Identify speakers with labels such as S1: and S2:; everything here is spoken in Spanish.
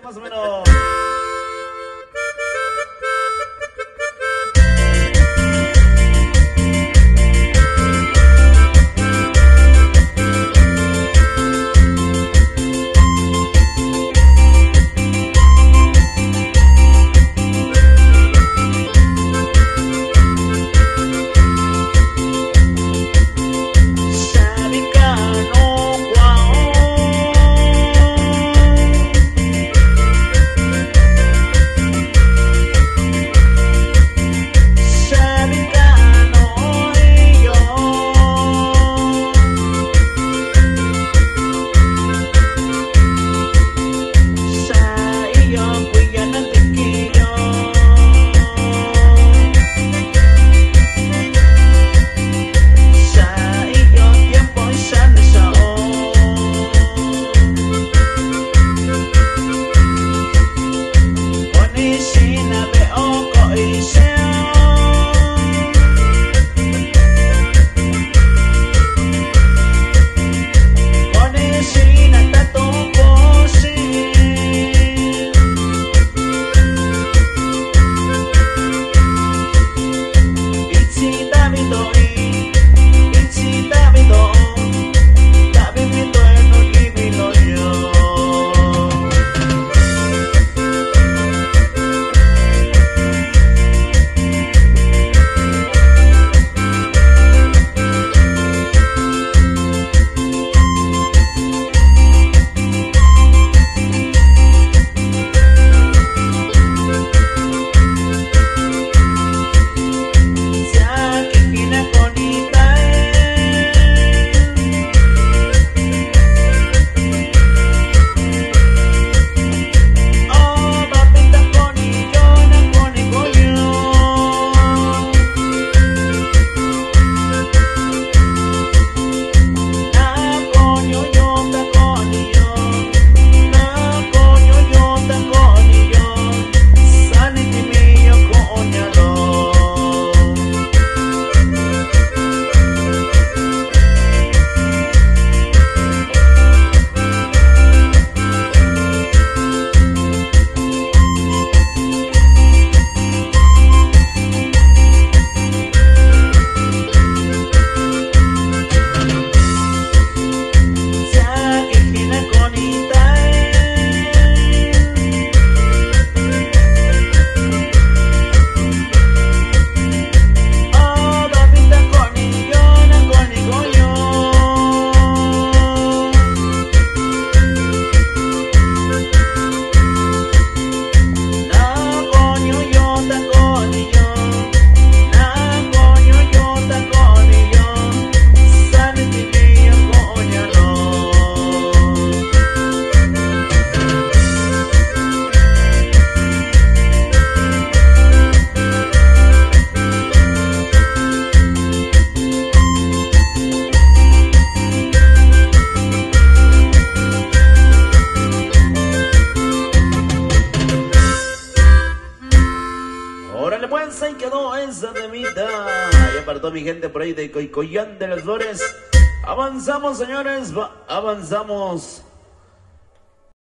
S1: más o menos. quedó esa temita. Y apartó mi gente por ahí de Coicoyán de las Flores. Avanzamos, señores, avanzamos.